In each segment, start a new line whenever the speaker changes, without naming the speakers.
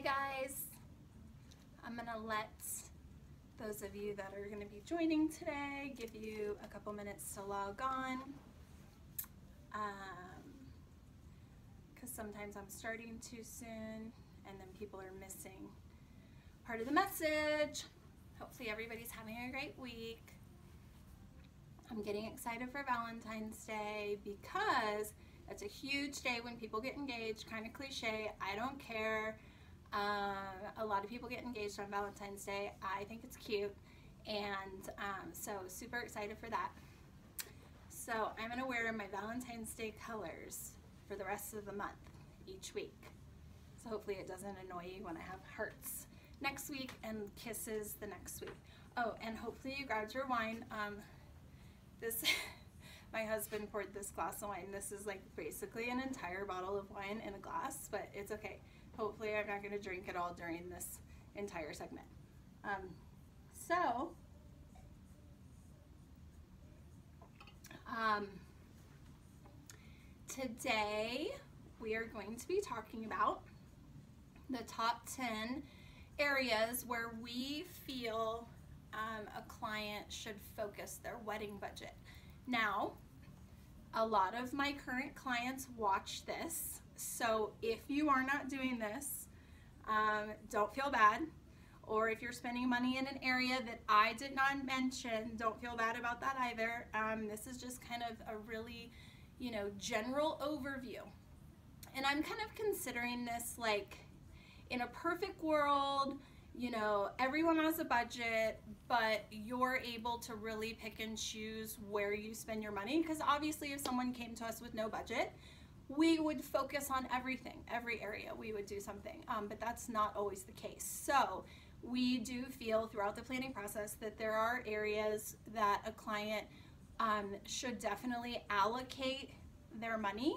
Hey guys, I'm gonna let those of you that are gonna be joining today give you a couple minutes to log on. Because um, sometimes I'm starting too soon and then people are missing part of the message. Hopefully everybody's having a great week. I'm getting excited for Valentine's Day because it's a huge day when people get engaged, kind of cliche. I don't care. Uh, a lot of people get engaged on Valentine's Day. I think it's cute. And um, so super excited for that. So I'm gonna wear my Valentine's Day colors for the rest of the month, each week. So hopefully it doesn't annoy you when I have hearts next week and kisses the next week. Oh, and hopefully you grabbed your wine. Um, this my husband poured this glass of wine. This is like basically an entire bottle of wine in a glass, but it's okay. Hopefully I'm not going to drink it all during this entire segment. Um, so, um, today we are going to be talking about the top 10 areas where we feel um, a client should focus their wedding budget. Now, a lot of my current clients watch this, so if you are not doing this, um, don't feel bad. Or if you're spending money in an area that I did not mention, don't feel bad about that either. Um, this is just kind of a really, you know, general overview. And I'm kind of considering this like in a perfect world, you know, everyone has a budget, but you're able to really pick and choose where you spend your money. Because obviously, if someone came to us with no budget, we would focus on everything, every area, we would do something. Um, but that's not always the case. So, we do feel throughout the planning process that there are areas that a client um, should definitely allocate their money.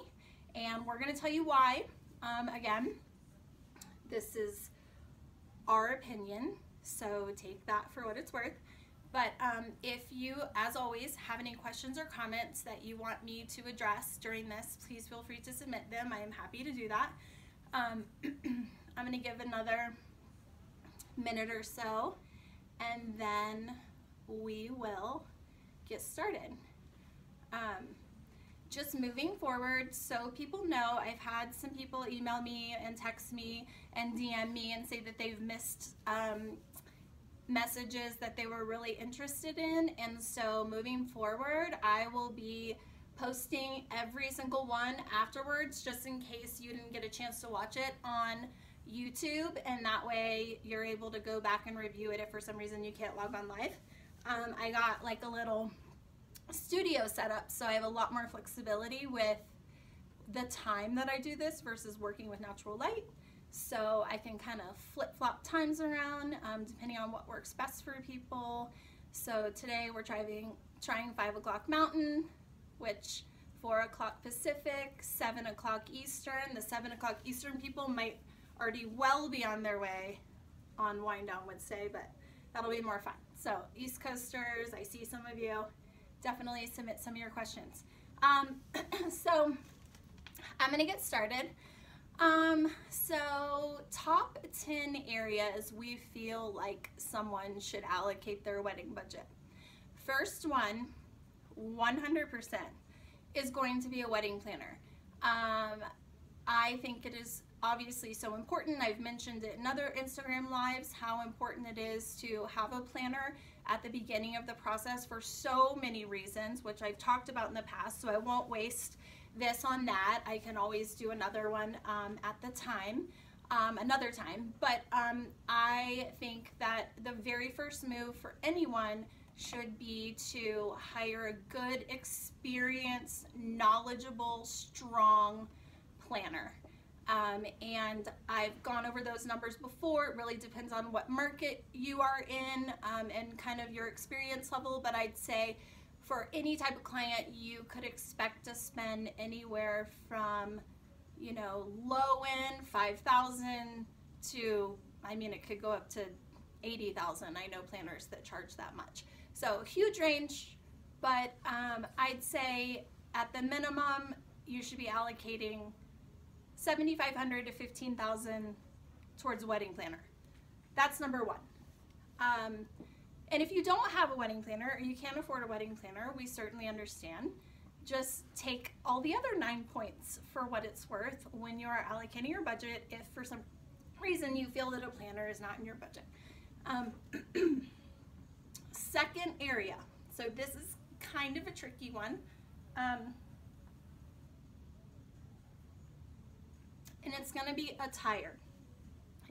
And we're going to tell you why. Um, again, this is our opinion, so take that for what it's worth. But um, if you, as always, have any questions or comments that you want me to address during this, please feel free to submit them. I am happy to do that. Um, I'm going to give another minute or so, and then we will get started. Um, just moving forward so people know I've had some people email me and text me and DM me and say that they've missed um, messages that they were really interested in and so moving forward I will be posting every single one afterwards just in case you didn't get a chance to watch it on YouTube and that way you're able to go back and review it if for some reason you can't log on live. Um, I got like a little studio set up so I have a lot more flexibility with the time that I do this versus working with natural light. So I can kind of flip-flop times around um, depending on what works best for people. So today we're driving, trying 5 o'clock Mountain, which 4 o'clock Pacific, 7 o'clock Eastern. The 7 o'clock Eastern people might already well be on their way on Winedown Wednesday, but that'll be more fun. So East Coasters, I see some of you definitely submit some of your questions. Um, so I'm gonna get started. Um, so top 10 areas we feel like someone should allocate their wedding budget. First one, 100% is going to be a wedding planner. Um, I think it is obviously so important. I've mentioned it in other Instagram lives how important it is to have a planner at the beginning of the process for so many reasons, which I've talked about in the past, so I won't waste this on that. I can always do another one um, at the time, um, another time. But um, I think that the very first move for anyone should be to hire a good, experienced, knowledgeable, strong planner. Um, and I've gone over those numbers before. It really depends on what market you are in um, and kind of your experience level, but I'd say for any type of client, you could expect to spend anywhere from, you know, low end 5,000 to, I mean, it could go up to 80,000. I know planners that charge that much. So huge range, but um, I'd say at the minimum, you should be allocating 7,500 to 15,000 towards a wedding planner. That's number one. Um, and if you don't have a wedding planner or you can't afford a wedding planner, we certainly understand. Just take all the other nine points for what it's worth when you are allocating your budget if for some reason you feel that a planner is not in your budget. Um, second area, so this is kind of a tricky one. Um, and it's going to be attire.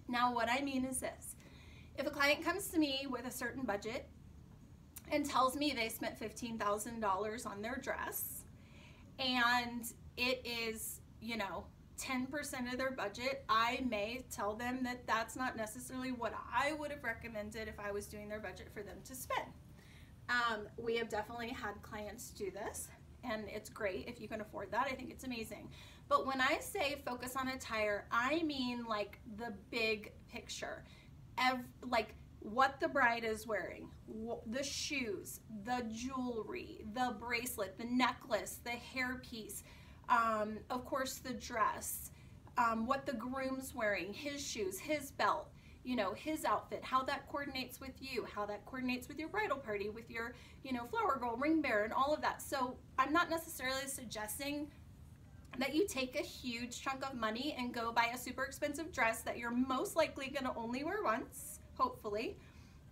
Now, what I mean is this if a client comes to me with a certain budget and tells me they spent $15,000 on their dress and it is, you know, 10% of their budget, I may tell them that that's not necessarily what I would have recommended if I was doing their budget for them to spend. Um, we have definitely had clients do this and it's great if you can afford that. I think it's amazing. But when I say focus on attire, I mean like the big picture. Ev- like what the bride is wearing, the shoes, the jewelry, the bracelet, the necklace, the hairpiece, um, of course the dress, um, what the groom's wearing, his shoes, his belt, you know, his outfit, how that coordinates with you, how that coordinates with your bridal party, with your, you know, flower girl, ring bearer, and all of that. So I'm not necessarily suggesting that you take a huge chunk of money and go buy a super expensive dress that you're most likely going to only wear once, hopefully.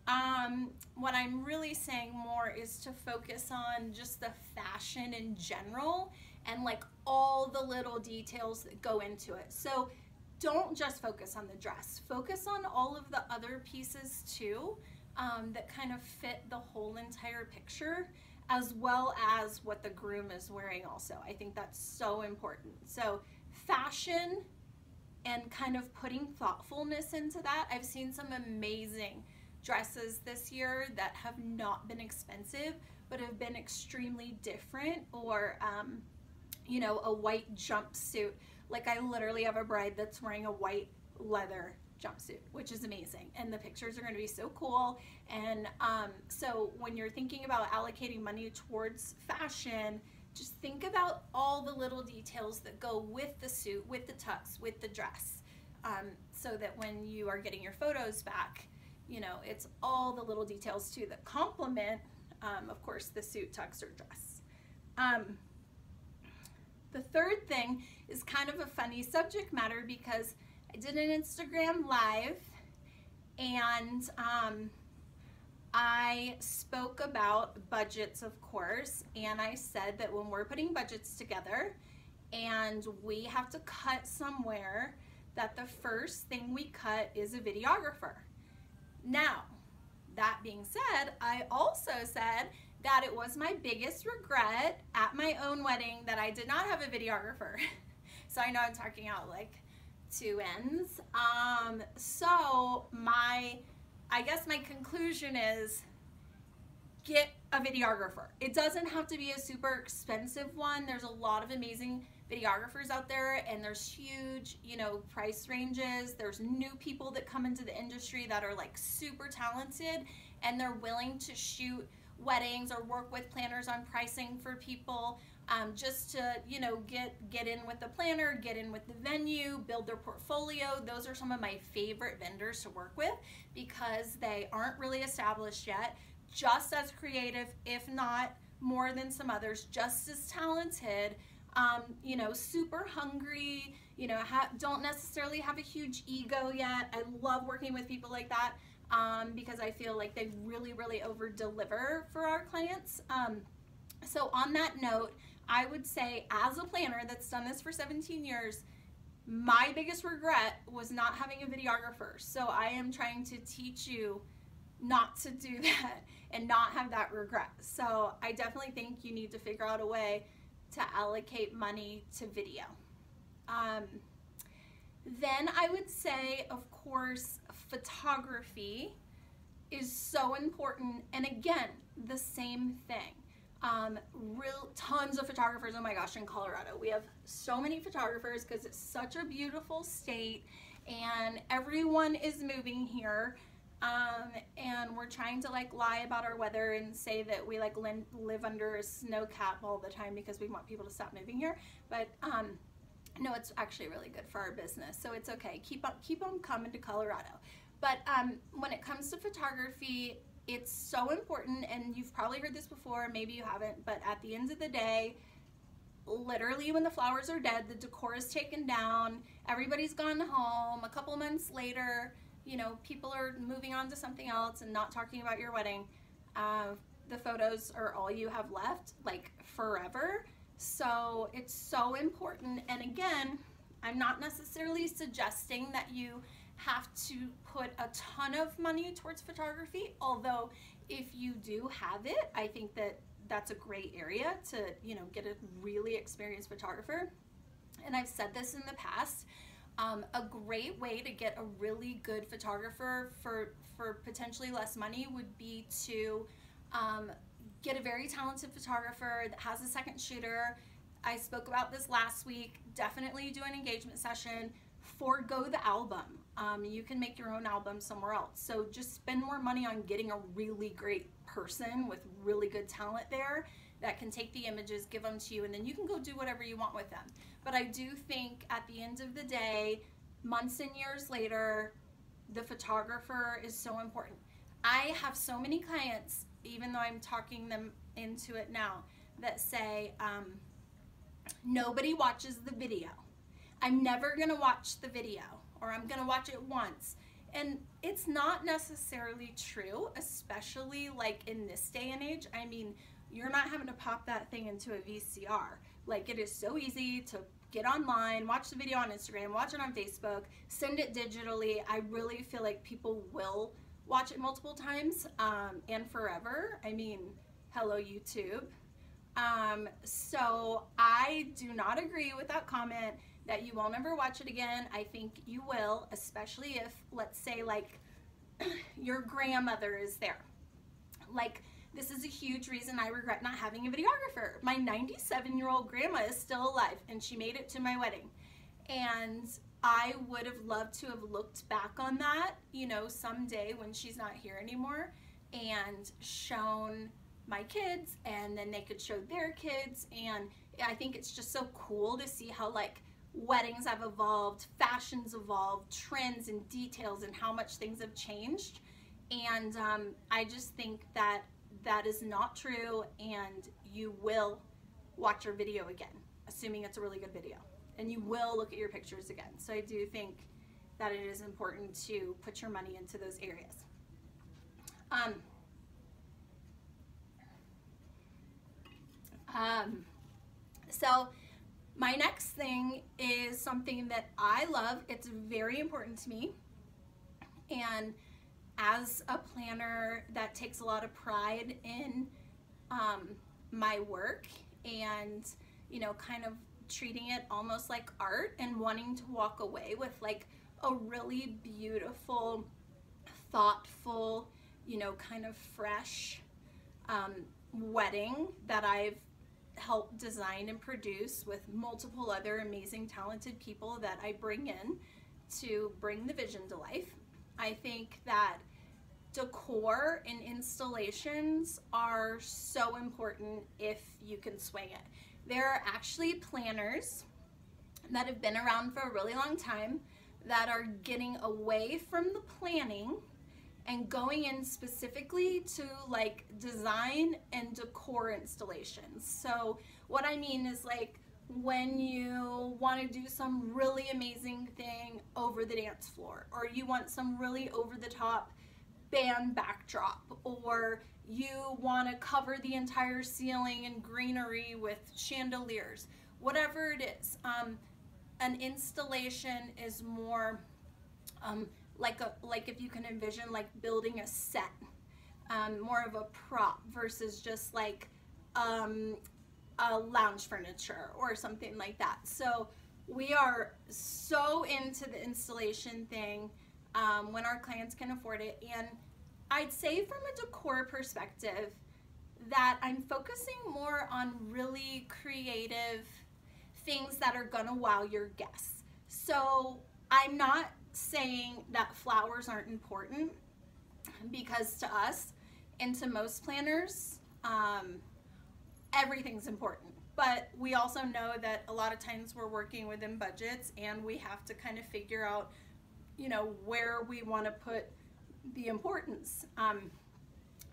Um, what I'm really saying more is to focus on just the fashion in general and like all the little details that go into it. So don't just focus on the dress, focus on all of the other pieces too um, that kind of fit the whole entire picture as well as what the groom is wearing also. I think that's so important. So fashion and kind of putting thoughtfulness into that. I've seen some amazing dresses this year that have not been expensive but have been extremely different or um, you know a white jumpsuit like I literally have a bride that's wearing a white leather jumpsuit, which is amazing. And the pictures are going to be so cool. And um, so when you're thinking about allocating money towards fashion, just think about all the little details that go with the suit, with the tux, with the dress. Um, so that when you are getting your photos back, you know, it's all the little details too that complement, um, of course, the suit, tux, or dress. Um, the third thing is kind of a funny subject matter because I did an Instagram live and um, I spoke about budgets, of course, and I said that when we're putting budgets together and we have to cut somewhere, that the first thing we cut is a videographer. Now, that being said, I also said that it was my biggest regret at my own wedding that I did not have a videographer. so I know I'm talking out like two ends. Um, so my, I guess my conclusion is get a videographer. It doesn't have to be a super expensive one. There's a lot of amazing videographers out there and there's huge, you know, price ranges. There's new people that come into the industry that are like super talented and they're willing to shoot weddings or work with planners on pricing for people um, just to you know get get in with the planner get in with the venue build their portfolio. Those are some of my favorite vendors to work with because they aren't really established yet. Just as creative if not more than some others just as talented. Um, you know super hungry you know don't necessarily have a huge ego yet. I love working with people like that um, because I feel like they really, really over deliver for our clients. Um, so, on that note, I would say, as a planner that's done this for 17 years, my biggest regret was not having a videographer. So, I am trying to teach you not to do that and not have that regret. So, I definitely think you need to figure out a way to allocate money to video. Um, then I would say, of course, photography is so important. And again, the same thing. Um, real tons of photographers. Oh my gosh, in Colorado, we have so many photographers because it's such a beautiful state, and everyone is moving here. Um, and we're trying to like lie about our weather and say that we like live under a snow cap all the time because we want people to stop moving here. But um, no, it's actually really good for our business, so it's okay. Keep on keep on coming to Colorado. But um, when it comes to photography, it's so important, and you've probably heard this before, maybe you haven't, but at the end of the day, literally when the flowers are dead, the decor is taken down, everybody's gone home, a couple months later, you know, people are moving on to something else and not talking about your wedding. Uh, the photos are all you have left, like forever. So it's so important. And again, I'm not necessarily suggesting that you have to put a ton of money towards photography, although if you do have it, I think that that's a great area to, you know, get a really experienced photographer. And I've said this in the past, um, a great way to get a really good photographer for, for potentially less money would be to um, get a very talented photographer that has a second shooter. I spoke about this last week. Definitely do an engagement session. Forego the album. Um, you can make your own album somewhere else. So just spend more money on getting a really great person with really good talent there that can take the images, give them to you, and then you can go do whatever you want with them. But I do think at the end of the day, months and years later, the photographer is so important. I have so many clients, even though I'm talking them into it now, that say, um, nobody watches the video. I'm never gonna watch the video, or I'm gonna watch it once. And it's not necessarily true, especially like in this day and age. I mean, you're not having to pop that thing into a VCR. Like it is so easy to get online, watch the video on Instagram, watch it on Facebook, send it digitally. I really feel like people will watch it multiple times um, and forever. I mean, hello YouTube. Um, so I do not agree with that comment that you will never watch it again. I think you will, especially if, let's say, like your grandmother is there. Like this is a huge reason I regret not having a videographer. My 97 year old grandma is still alive and she made it to my wedding. And I would have loved to have looked back on that, you know, someday when she's not here anymore and shown my kids and then they could show their kids. And I think it's just so cool to see how like weddings have evolved, fashions evolved, trends and details and how much things have changed. And um, I just think that that is not true and you will watch your video again, assuming it's a really good video. And you will look at your pictures again. So I do think that it is important to put your money into those areas. Um, um, so my next thing is something that I love. It's very important to me. And as a planner that takes a lot of pride in um, my work and you know kind of treating it almost like art and wanting to walk away with like a really beautiful thoughtful you know kind of fresh um, wedding that I've helped design and produce with multiple other amazing talented people that I bring in to bring the vision to life. I think that decor and installations are so important if you can swing it. There are actually planners that have been around for a really long time that are getting away from the planning and going in specifically to like design and decor installations. So what I mean is like when you want to do some really amazing thing over the dance floor or you want some really over the top band backdrop or you want to cover the entire ceiling in greenery with chandeliers, whatever it is. Um, an installation is more um, like a like if you can envision like building a set, um, more of a prop versus just like um, a lounge furniture or something like that. So we are so into the installation thing um, when our clients can afford it. And I'd say from a decor perspective that I'm focusing more on really creative things that are gonna wow your guests. So I'm not saying that flowers aren't important because to us and to most planners, um, everything's important. but we also know that a lot of times we're working within budgets and we have to kind of figure out, you know, where we want to put the importance. Um,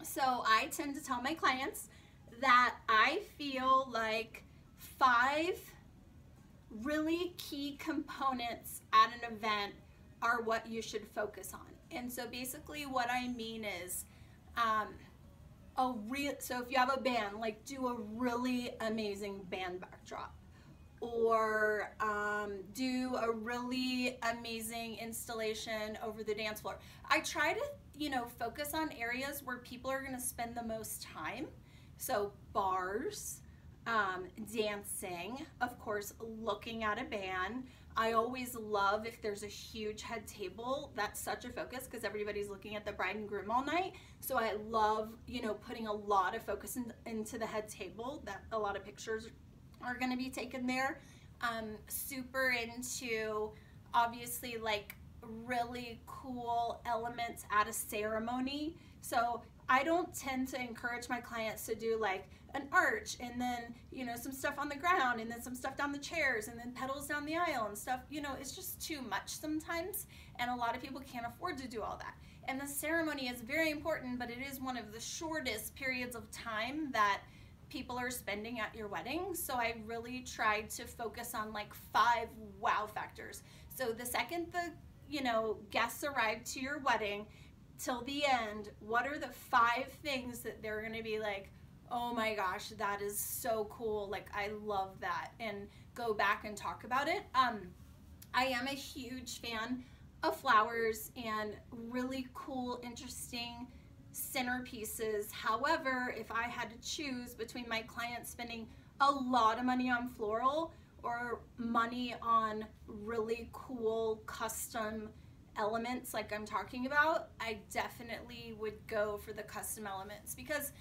so I tend to tell my clients that I feel like five really key components at an event are what you should focus on. And so basically what I mean is um, a real, so if you have a band, like do a really amazing band backdrop or um, do a really amazing installation over the dance floor. I try to, you know, focus on areas where people are gonna spend the most time. So bars, um, dancing, of course, looking at a band. I always love if there's a huge head table. That's such a focus because everybody's looking at the bride and groom all night. So I love, you know, putting a lot of focus in, into the head table. That a lot of pictures are going to be taken there. Um, super into, obviously, like really cool elements at a ceremony. So I don't tend to encourage my clients to do like an arch and then, you know, some stuff on the ground and then some stuff down the chairs and then petals down the aisle and stuff. You know, it's just too much sometimes. And a lot of people can't afford to do all that. And the ceremony is very important, but it is one of the shortest periods of time that people are spending at your wedding. So I really tried to focus on like five wow factors. So the second the, you know, guests arrive to your wedding, till the end, what are the five things that they're going to be like, oh my gosh, that is so cool. Like, I love that. And go back and talk about it. Um, I am a huge fan of flowers and really cool, interesting centerpieces. However, if I had to choose between my clients spending a lot of money on floral or money on really cool custom elements like I'm talking about, I definitely would go for the custom elements because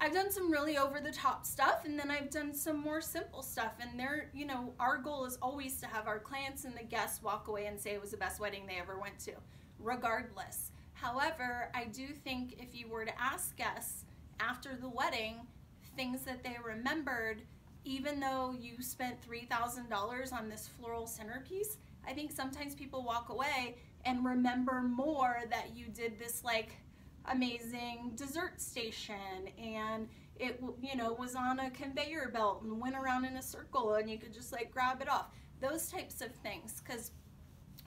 I've done some really over the top stuff and then I've done some more simple stuff and they're, you know, our goal is always to have our clients and the guests walk away and say it was the best wedding they ever went to, regardless. However, I do think if you were to ask guests after the wedding things that they remembered, even though you spent $3,000 on this floral centerpiece, I think sometimes people walk away and remember more that you did this like amazing dessert station and it you know was on a conveyor belt and went around in a circle and you could just like grab it off. Those types of things because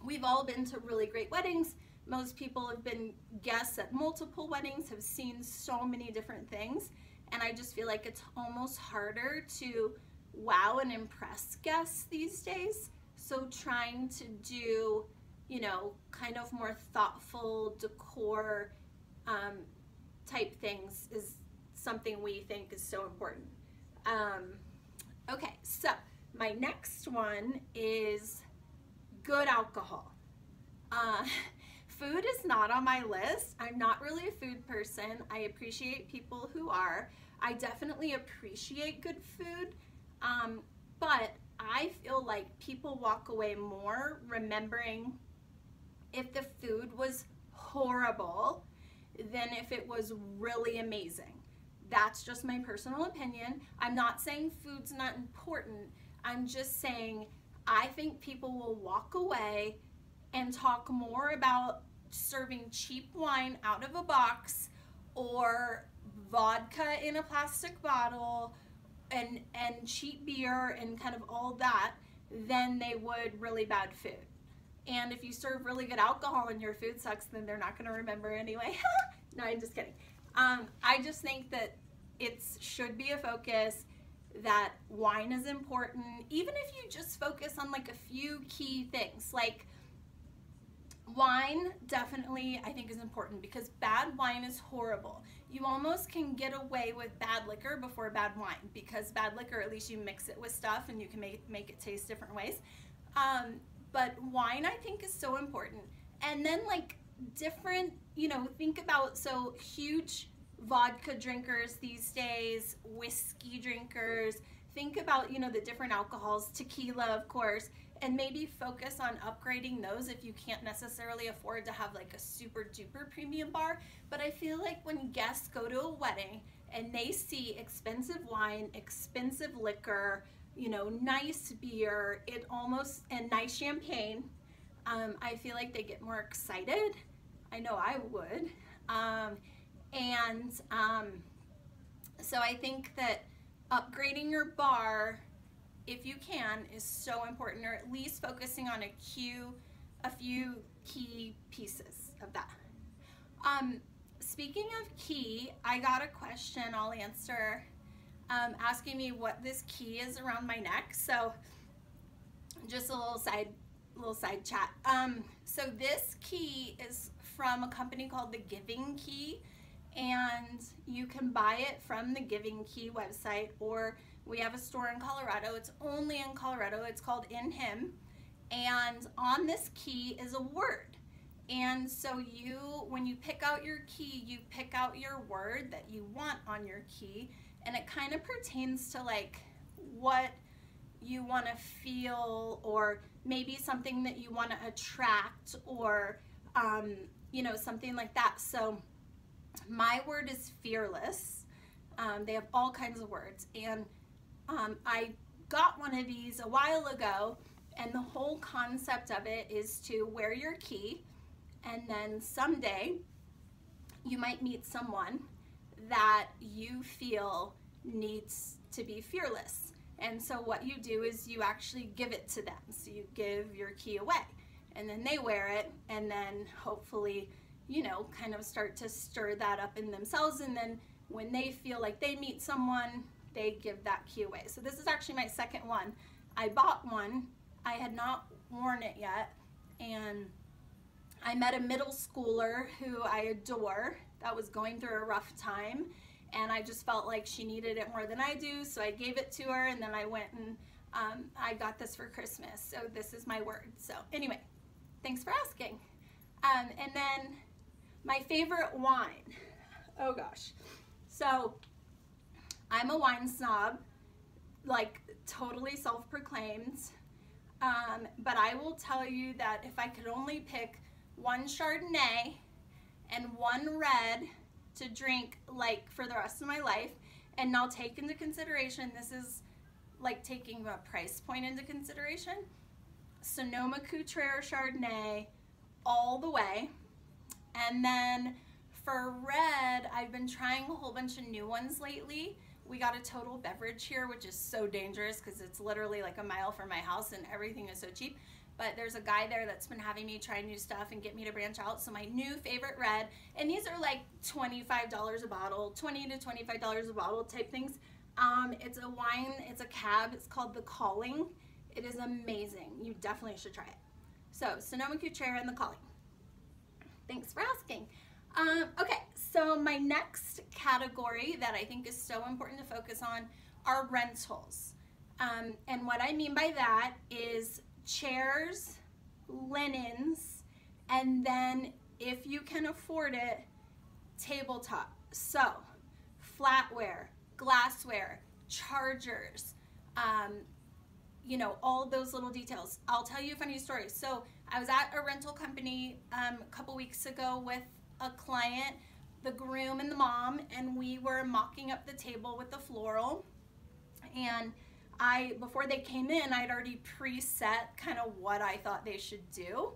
we've all been to really great weddings. Most people have been guests at multiple weddings have seen so many different things and i just feel like it's almost harder to wow and impress guests these days. So trying to do you know, kind of more thoughtful decor um, type things is something we think is so important. Um, okay, so my next one is good alcohol. Uh, food is not on my list. I'm not really a food person. I appreciate people who are. I definitely appreciate good food, um, but I feel like people walk away more remembering if the food was horrible than if it was really amazing. That's just my personal opinion. I'm not saying food's not important. I'm just saying I think people will walk away and talk more about serving cheap wine out of a box or vodka in a plastic bottle and and cheap beer and kind of all that than they would really bad food. And if you serve really good alcohol and your food sucks, then they're not going to remember anyway. no, I'm just kidding. Um, I just think that it should be a focus that wine is important, even if you just focus on like a few key things. Like wine definitely I think is important because bad wine is horrible. You almost can get away with bad liquor before bad wine because bad liquor at least you mix it with stuff and you can make, make it taste different ways. Um, but wine I think is so important. And then like different, you know, think about so huge vodka drinkers these days, whiskey drinkers, think about, you know, the different alcohols, tequila, of course, and maybe focus on upgrading those if you can't necessarily afford to have like a super duper premium bar. But I feel like when guests go to a wedding and they see expensive wine, expensive liquor, you know, nice beer, it almost, and nice champagne, um, I feel like they get more excited. I know I would. Um, and um, so I think that upgrading your bar, if you can, is so important, or at least focusing on a few, a few key pieces of that. Um, speaking of key, I got a question I'll answer um, asking me what this key is around my neck. So just a little side, little side chat. Um, so this key is from a company called the Giving Key and you can buy it from the Giving Key website or we have a store in Colorado. It's only in Colorado. It's called In Him. And on this key is a word. And so you, when you pick out your key, you pick out your word that you want on your key. And it kind of pertains to like what you want to feel or maybe something that you want to attract or, um, you know, something like that. So my word is fearless. Um, they have all kinds of words. And um, I got one of these a while ago and the whole concept of it is to wear your key and then someday you might meet someone that you feel needs to be fearless. And so what you do is you actually give it to them. So you give your key away and then they wear it and then hopefully, you know, kind of start to stir that up in themselves. And then when they feel like they meet someone, they give that key away. So this is actually my second one. I bought one. I had not worn it yet. And I met a middle schooler who I adore that was going through a rough time and I just felt like she needed it more than I do so I gave it to her and then I went and um, I got this for Christmas so this is my word. So anyway thanks for asking. Um, and then my favorite wine. Oh gosh. So I'm a wine snob like totally self-proclaimed um, but I will tell you that if I could only pick one Chardonnay and one red to drink like for the rest of my life. And now take into consideration, this is like taking a price point into consideration. Sonoma Cutrer Chardonnay all the way. And then for red, I've been trying a whole bunch of new ones lately. We got a total beverage here, which is so dangerous because it's literally like a mile from my house and everything is so cheap but there's a guy there that's been having me try new stuff and get me to branch out. So my new favorite red, and these are like $25 a bottle, 20 to $25 a bottle type things. Um, it's a wine, it's a cab, it's called The Calling. It is amazing. You definitely should try it. So Sonoma Cutrer and The Calling. Thanks for asking. Um, okay, so my next category that I think is so important to focus on are rentals. Um, and what I mean by that is chairs, linens, and then if you can afford it, tabletop. So, flatware, glassware, chargers, um, you know, all those little details. I'll tell you a funny story. So, I was at a rental company um, a couple weeks ago with a client, the groom and the mom, and we were mocking up the table with the floral. And I before they came in, I'd already preset kind of what I thought they should do.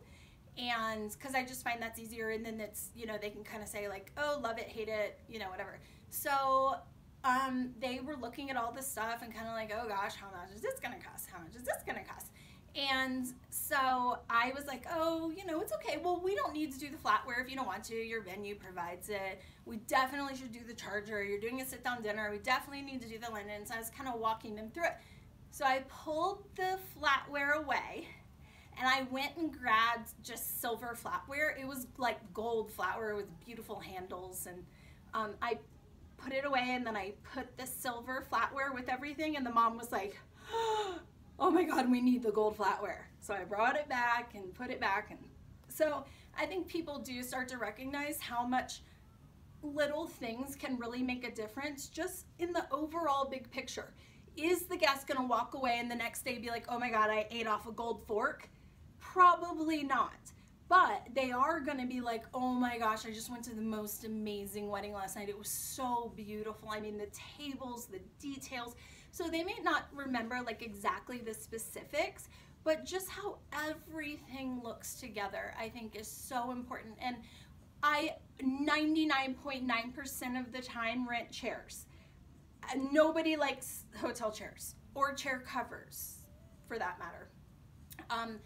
And because I just find that's easier, and then it's, you know, they can kind of say, like, oh, love it, hate it, you know, whatever. So um, they were looking at all this stuff and kind of like, oh gosh, how much is this gonna cost? How much is this gonna cost? And so I was like, oh, you know, it's okay. Well, we don't need to do the flatware if you don't want to. Your venue provides it. We definitely should do the charger. You're doing a sit down dinner. We definitely need to do the linen. So I was kind of walking them through it. So I pulled the flatware away and I went and grabbed just silver flatware. It was like gold flatware with beautiful handles and um, I put it away and then I put the silver flatware with everything and the mom was like, oh my God, we need the gold flatware. So I brought it back and put it back. And so I think people do start to recognize how much little things can really make a difference just in the overall big picture. Is the guest gonna walk away and the next day be like, oh my God, I ate off a gold fork? Probably not. but they are to be like, oh my gosh, I just went to the most amazing wedding last night. It was so beautiful. I mean, the tables, the details. So they may not remember like exactly the specifics, but just how everything looks together, I think is so important. And I 99.9% .9 of the time rent chairs. Nobody likes hotel chairs or chair covers for that matter. Um,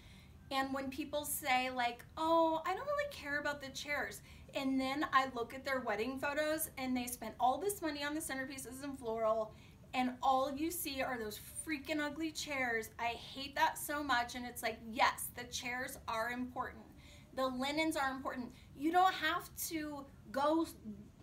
and when people say like, oh, I don't really care about the chairs, and then I look at their wedding photos and they spent all this money on the centerpieces and floral and all you see are those freaking ugly chairs. I hate that so much. And it's like, yes, the chairs are important. The linens are important. You don't have to go,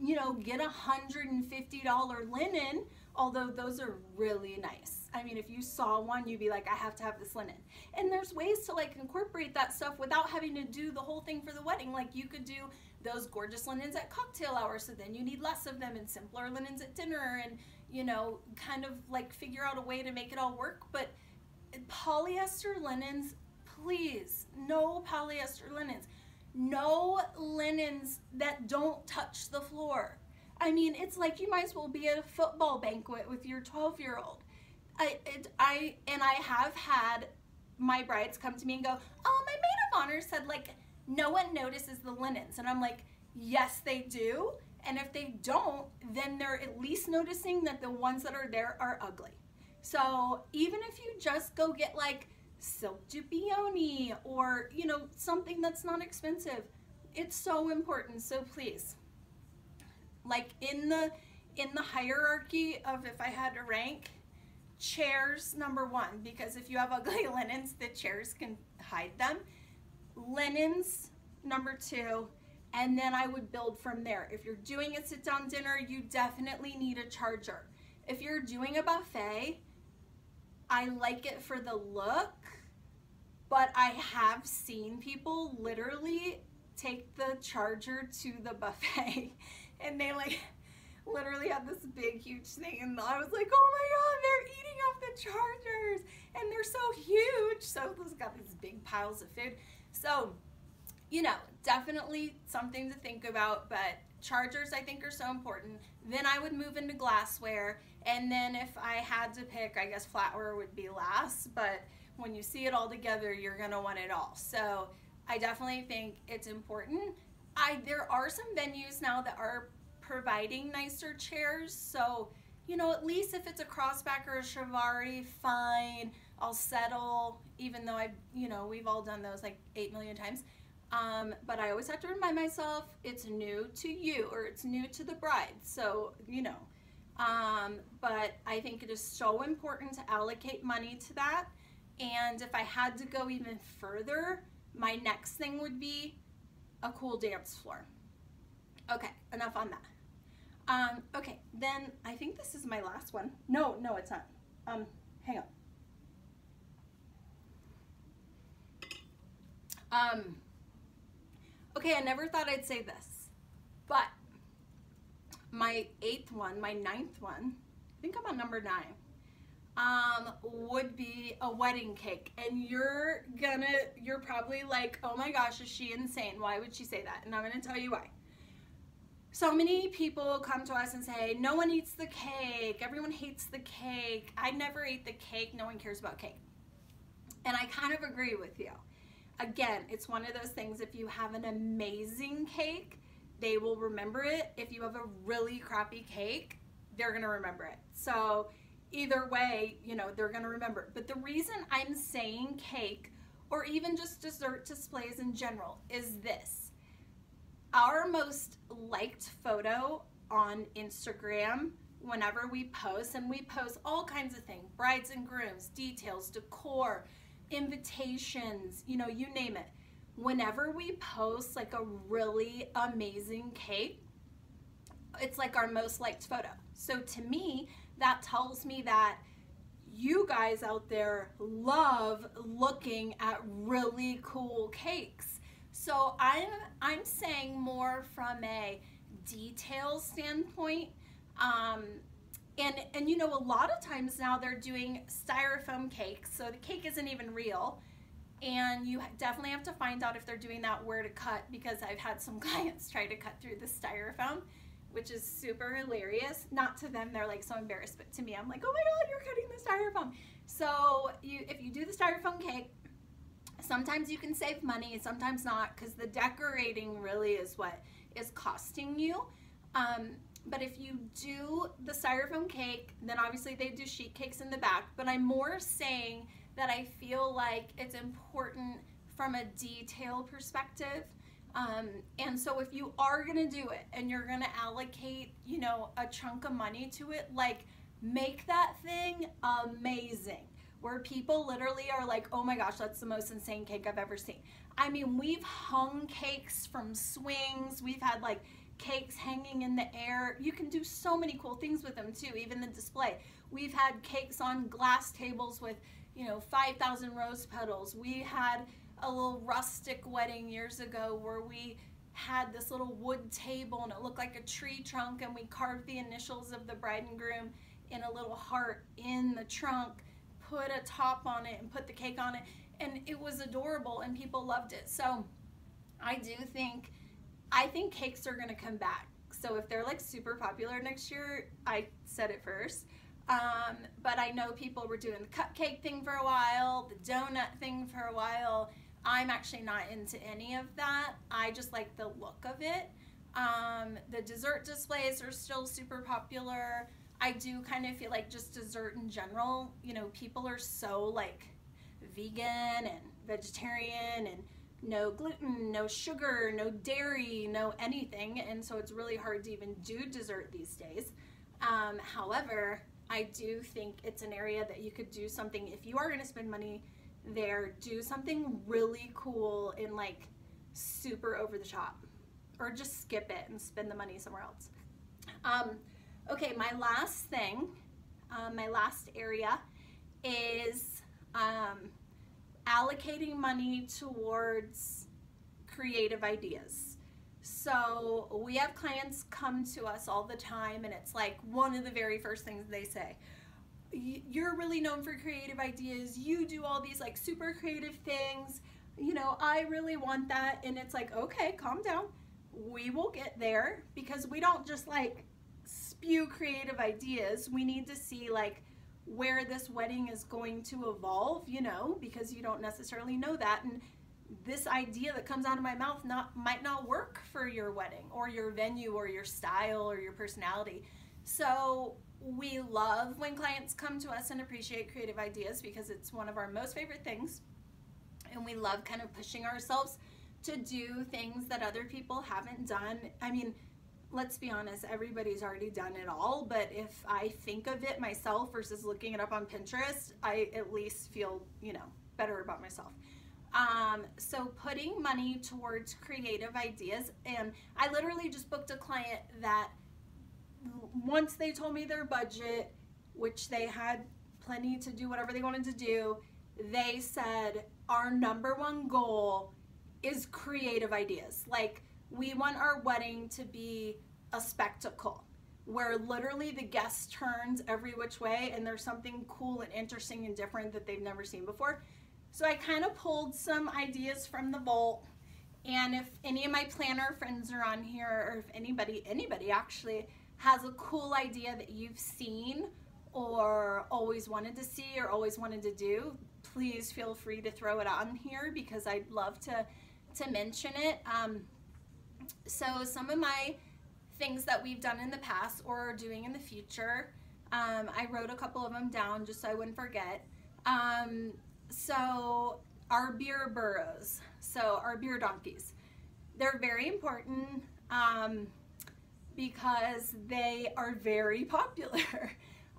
you know, get a $150 linen, although those are really nice. I mean, if you saw one, you'd be like, I have to have this linen. And there's ways to like incorporate that stuff without having to do the whole thing for the wedding. Like you could do those gorgeous linens at cocktail hour, so then you need less of them, and simpler linens at dinner, and you know, kind of like figure out a way to make it all work. But polyester linens, please, no polyester linens. No linens that don't touch the floor. I mean, it's like you might as well be at a football banquet with your 12 year old. I, it, I and I have had my brides come to me and go, "Oh, my maid of honor said like no one notices the linens," and I'm like, "Yes, they do." And if they don't, then they're at least noticing that the ones that are there are ugly. So even if you just go get like silk dupioni or you know something that's not expensive, it's so important. So please, like in the in the hierarchy of if I had to rank, chairs number one because if you have ugly linens the chairs can hide them. Linens number two and then I would build from there. If you're doing a sit down dinner you definitely need a charger. If you're doing a buffet I like it for the look but I have seen people literally take the charger to the buffet and they like literally had this big huge thing and I was like, oh my god, they're eating off the chargers and they're so huge. So those got these big piles of food. So, you know, definitely something to think about, but chargers I think are so important. Then I would move into glassware and then if I had to pick, I guess flatware would be last, but when you see it all together, you're gonna want it all. So I definitely think it's important. I there are some venues now that are providing nicer chairs. So, you know, at least if it's a crossback or a Chiavari, fine. I'll settle, even though I, you know, we've all done those like 8 million times. Um, but I always have to remind myself it's new to you or it's new to the bride. So, you know, um, but I think it is so important to allocate money to that. And if I had to go even further, my next thing would be a cool dance floor. Okay, enough on that. Um, okay, then I think this is my last one. No, no, it's not. Um, hang on. Um, okay, I never thought I'd say this, but my eighth one, my ninth one, I think I'm on number nine, um, would be a wedding cake. And you're gonna, you're probably like, oh my gosh, is she insane? Why would she say that? And I'm gonna tell you why so many people come to us and say, no one eats the cake, everyone hates the cake, I never ate the cake, no one cares about cake. And I kind of agree with you. Again, it's one of those things, if you have an amazing cake, they will remember it. If you have a really crappy cake, they're gonna remember it. So either way, you know, they're gonna remember. It. But the reason I'm saying cake, or even just dessert displays in general, is this our most liked photo on Instagram whenever we post, and we post all kinds of things brides and grooms, details, decor, invitations, you know, you name it. Whenever we post like a really amazing cake, it's like our most liked photo. So to me, that tells me that you guys out there love looking at really cool cakes. So I'm I'm saying more from a detail standpoint. Um, and and you know a lot of times now they're doing styrofoam cakes, so the cake isn't even real. and you definitely have to find out if they're doing that where to cut because I've had some clients try to cut through the styrofoam which is super hilarious. Not to them, they're like so embarrassed, but to me, I'm like, oh my God, you're cutting the styrofoam. So you, if you do the styrofoam cake, sometimes you can save money, sometimes not, because the decorating really is what is costing you. Um, but if you do the styrofoam cake, then obviously they do sheet cakes in the back. But I'm more saying that I feel like it's important from a detail perspective um, and so if you are gonna do it and you're gonna allocate, you know, a chunk of money to it, like make that thing amazing. Where people literally are like, oh my gosh, that's the most insane cake I've ever seen. I mean, we've hung cakes from swings, we've had like cakes hanging in the air. You can do so many cool things with them too, even the display. We've had cakes on glass tables with, you know, 5,000 rose petals. We had a little rustic wedding years ago where we had this little wood table and it looked like a tree trunk and we carved the initials of the bride and groom in a little heart in the trunk, put a top on it and put the cake on it and it was adorable and people loved it. So I do think, I think cakes are gonna come back. So if they're like super popular next year, I said it first. Um, but I know people were doing the cupcake thing for a while, the donut thing for a while, I'm actually not into any of that. I just like the look of it. Um, the dessert displays are still super popular. I do kind of feel like just dessert in general, you know, people are so like vegan and vegetarian and no gluten, no sugar, no dairy, no anything. And so it's really hard to even do dessert these days. Um, however, I do think it's an area that you could do something if you are going to spend money there, do something really cool and like super over the top or just skip it and spend the money somewhere else. Um, okay, my last thing, um, my last area is um, allocating money towards creative ideas. So we have clients come to us all the time and it's like one of the very first things they say, you're really known for creative ideas. You do all these like super creative things. You know, I really want that. And it's like, okay, calm down. We will get there because we don't just like spew creative ideas. We need to see like where this wedding is going to evolve, you know, because you don't necessarily know that. And this idea that comes out of my mouth not might not work for your wedding or your venue or your style or your personality. So we love when clients come to us and appreciate creative ideas because it's one of our most favorite things. And we love kind of pushing ourselves to do things that other people haven't done. I mean, let's be honest, everybody's already done it all, but if I think of it myself versus looking it up on Pinterest, I at least feel, you know, better about myself. Um, so putting money towards creative ideas, and I literally just booked a client that once they told me their budget, which they had plenty to do whatever they wanted to do, they said our number one goal is creative ideas. Like we want our wedding to be a spectacle where literally the guest turns every which way and there's something cool and interesting and different that they've never seen before. So I kind of pulled some ideas from the vault and if any of my planner friends are on here or if anybody, anybody actually has a cool idea that you've seen or always wanted to see or always wanted to do, please feel free to throw it on here because I'd love to, to mention it. Um, so some of my things that we've done in the past or doing in the future, um, I wrote a couple of them down just so I wouldn't forget. Um, so our beer burros, so our beer donkeys, they're very important. Um, because they are very popular.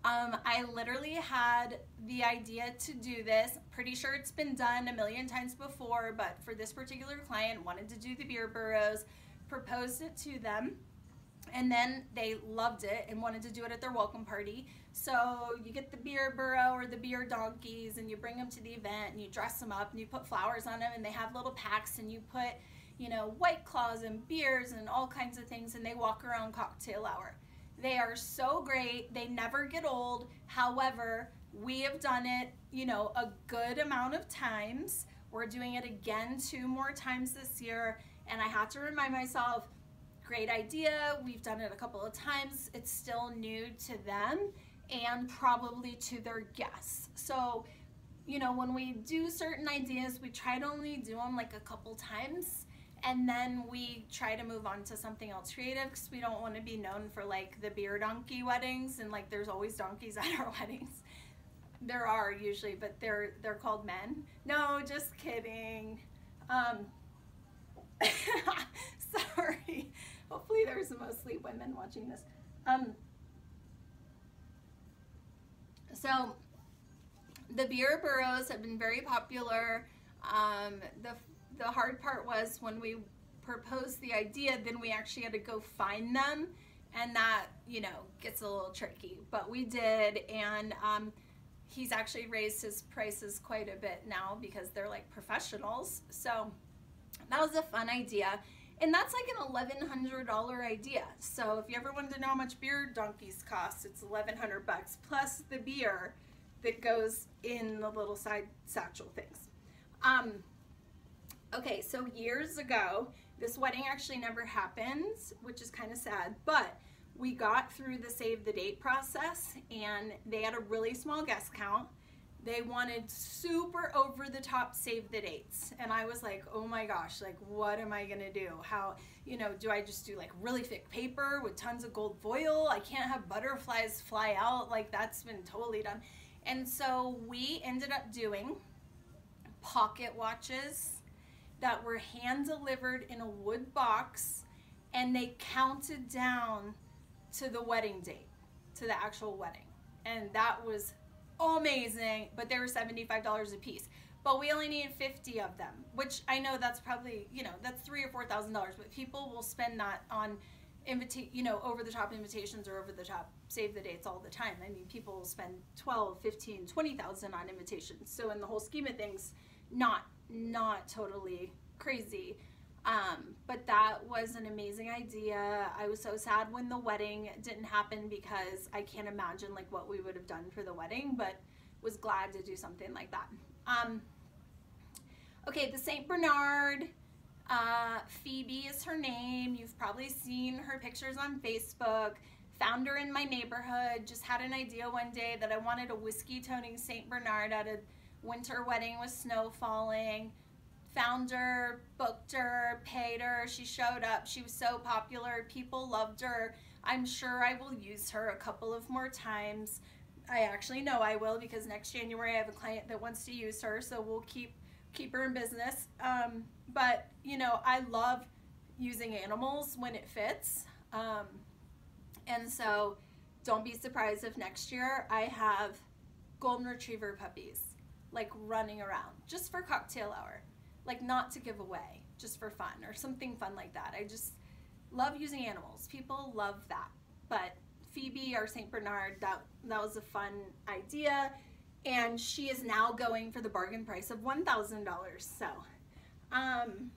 um, I literally had the idea to do this. Pretty sure it's been done a million times before, but for this particular client, wanted to do the beer burros, proposed it to them, and then they loved it and wanted to do it at their welcome party. So you get the beer burro or the beer donkeys and you bring them to the event and you dress them up and you put flowers on them and they have little packs and you put you know, white claws and beers and all kinds of things, and they walk around cocktail hour. They are so great. They never get old. However, we have done it, you know, a good amount of times We're doing it again two more times this year. And I had to remind myself, great idea. We've done it a couple of times. It's still new to them and probably to their guests. So, you know, when we do certain ideas, we try to only do them like a couple times and then we try to move on to something else creative because we don't want to be known for like the beer donkey weddings and like there's always donkeys at our weddings. There are usually, but they're they're called men. No, just kidding. Um, sorry. Hopefully there's mostly women watching this. Um, so the beer burros have been very popular. Um, the the hard part was when we proposed the idea, then we actually had to go find them, and that you know gets a little tricky. But we did, and um, he's actually raised his prices quite a bit now because they're like professionals. So that was a fun idea. And that's like an $1,100 idea. So if you ever wanted to know how much beer donkeys cost, it's 1100 bucks plus the beer that goes in the little side satchel things. Um, okay, so years ago, this wedding actually never happens, which is kind of sad, but we got through the save the date process and they had a really small guest count they wanted super over the top save the dates. And i was like oh my gosh like what am i gonna do? How you know do i just do like really thick paper with tons of gold foil? I can't have butterflies fly out. Like that's been totally done. And so we ended up doing pocket watches that were hand delivered in a wood box and they counted down to the wedding date to the actual wedding. And that was amazing, but they were $75 a piece. But we only needed 50 of them, which I know that's probably, you know, that's three or $4,000, but people will spend that on invita- you know, over the top invitations or over the top save the dates all the time. I mean, people spend 12, 15, 20,000 on invitations. So in the whole scheme of things, not, not totally crazy. Um, but that was an amazing idea. I was so sad when the wedding didn't happen because I can't imagine like what we would have done for the wedding, but was glad to do something like that. Um, okay, the St. Bernard, uh, Phoebe is her name. You've probably seen her pictures on Facebook. Found her in my neighborhood. Just had an idea one day that I wanted a whiskey toning St. Bernard at a winter wedding with snow falling found her, booked her, paid her. She showed up. She was so popular. People loved her. I'm sure I will use her a couple of more times. I actually know I will because next January I have a client that wants to use her, so we'll keep keep her in business. Um, but you know, I love using animals when it fits, um, and so don't be surprised if next year I have golden retriever puppies like running around just for cocktail hour like not to give away, just for fun or something fun like that. I just love using animals. People love that. But Phoebe, our St. Bernard, that, that was a fun idea. And she is now going for the bargain price of $1,000. So, um,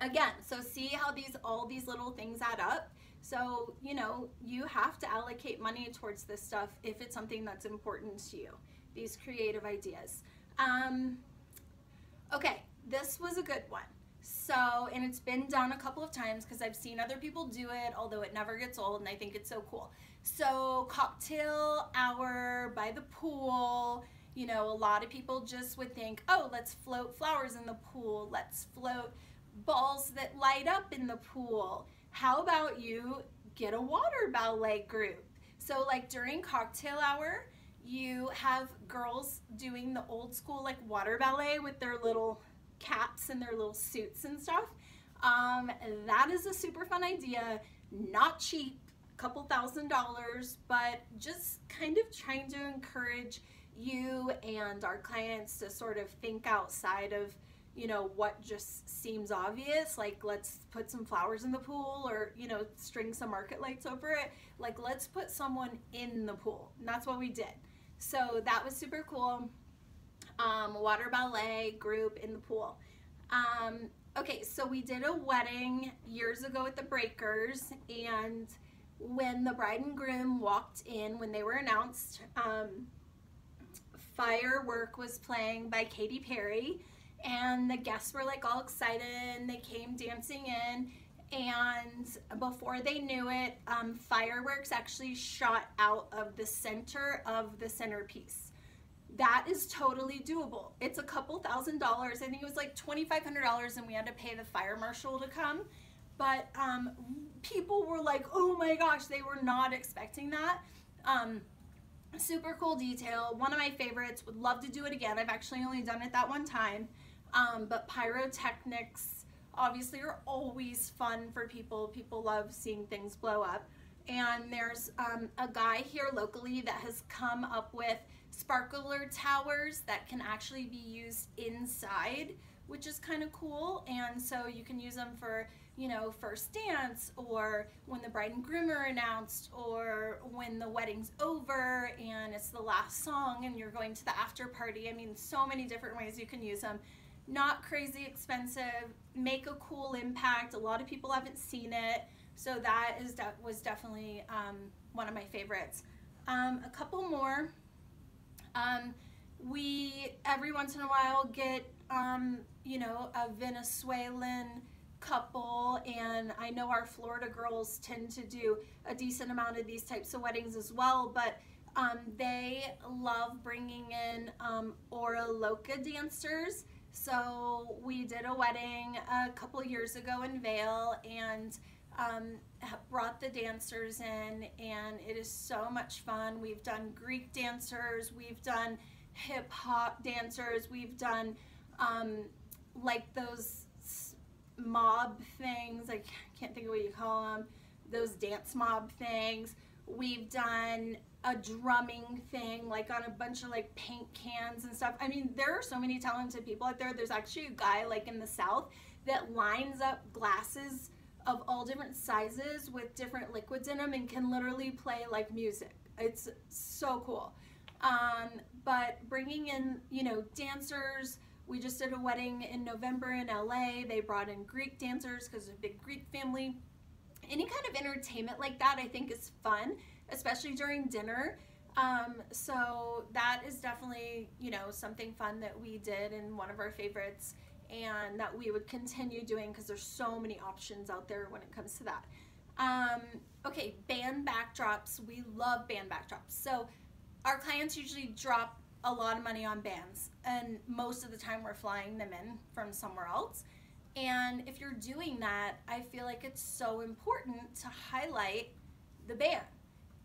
again, so see how these all these little things add up. So, you know, you have to allocate money towards this stuff if it's something that's important to you, these creative ideas. Um, okay, this was a good one. So, and it's been done a couple of times because I've seen other people do it, although it never gets old, and I think it's so cool. So, cocktail hour by the pool. You know, a lot of people just would think, oh, let's float flowers in the pool. Let's float balls that light up in the pool. How about you get a water ballet group? So, like during cocktail hour, you have girls doing the old school like water ballet with their little caps and their little suits and stuff. Um, that is a super fun idea, not cheap, a couple thousand dollars, but just kind of trying to encourage you and our clients to sort of think outside of you know what just seems obvious like let's put some flowers in the pool or you know string some market lights over it. Like let's put someone in the pool. And that's what we did. So that was super cool um, water ballet group in the pool. Um, okay, so we did a wedding years ago at the Breakers, and when the bride and groom walked in, when they were announced, um, Firework was playing by Katy Perry, and the guests were like all excited and they came dancing in and before they knew it um, fireworks actually shot out of the center of the centerpiece that is totally doable. It's a couple thousand dollars. I think it was like $2500 and we had to pay the fire marshal to come. But um, people were like oh my gosh they were not expecting that. Um, super cool detail. One of my favorites would love to do it again. I've actually only done it that one time. Um, but pyrotechnics obviously are always fun for people. People love seeing things blow up. And there's um, a guy here locally that has come up with sparkler towers that can actually be used inside, which is kind of cool. And so you can use them for, you know, first dance or when the bride and groom are announced or when the wedding's over and it's the last song and you're going to the after party. I mean, so many different ways you can use them not crazy expensive, make a cool impact. A lot of people haven't seen it, so that is de was definitely um, one of my favorites. Um, a couple more. Um, we every once in a while get um, you know a Venezuelan couple and I know our Florida girls tend to do a decent amount of these types of weddings as well but um, they love bringing in um, Hora Loca dancers. So we did a wedding a couple years ago in Vail and um, brought the dancers in and it is so much fun. We've done Greek dancers, we've done hip hop dancers, we've done um, like those mob things, I can't think of what you call them, those dance mob things. We've done a drumming thing, like on a bunch of like paint cans and stuff. I mean, there are so many talented people out there. There's actually a guy like in the South that lines up glasses of all different sizes with different liquids in them and can literally play like music. It's so cool. Um, but bringing in, you know, dancers, we just did a wedding in November in LA. They brought in Greek dancers because it's a big Greek family. Any kind of entertainment like that I think is fun especially during dinner. Um, so that is definitely, you know, something fun that we did and one of our favorites and that we would continue doing because there's so many options out there when it comes to that. Um, okay, band backdrops. We love band backdrops. So our clients usually drop a lot of money on bands and most of the time we're flying them in from somewhere else. And if you're doing that, I feel like it's so important to highlight the band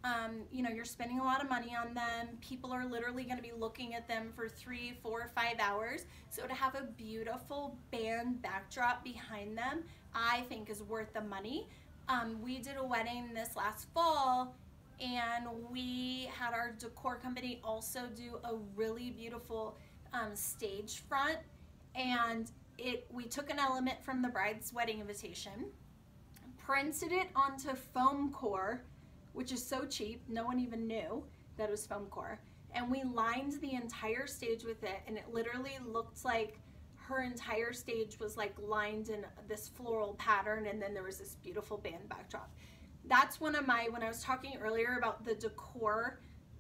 um, you know, you're spending a lot of money on them. People are literally going to be looking at them for three, four, five hours. So to have a beautiful band backdrop behind them, I think is worth the money. Um, we did a wedding this last fall and we had our decor company also do a really beautiful um, stage front and it we took an element from the bride's wedding invitation printed it onto foam core which is so cheap. No one even knew that it was foam core. And we lined the entire stage with it and it literally looked like her entire stage was like lined in this floral pattern and then there was this beautiful band backdrop. That's one of my, when I was talking earlier about the decor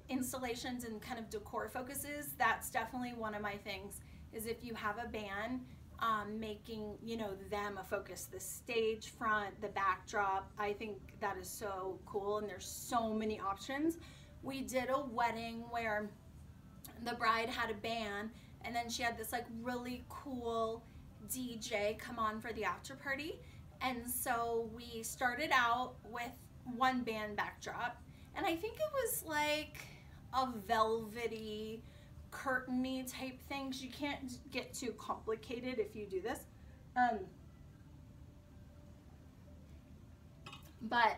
installations and kind of decor focuses, that's definitely one of my things is if you have a band um, making you know them a focus. The stage front the backdrop i think that is so cool and there's so many options. We did a wedding where the bride had a band and then she had this like really cool dj come on for the after party. And so we started out with one band backdrop and i think it was like a velvety curtainy type things. You can't get too complicated if you do this. Um, but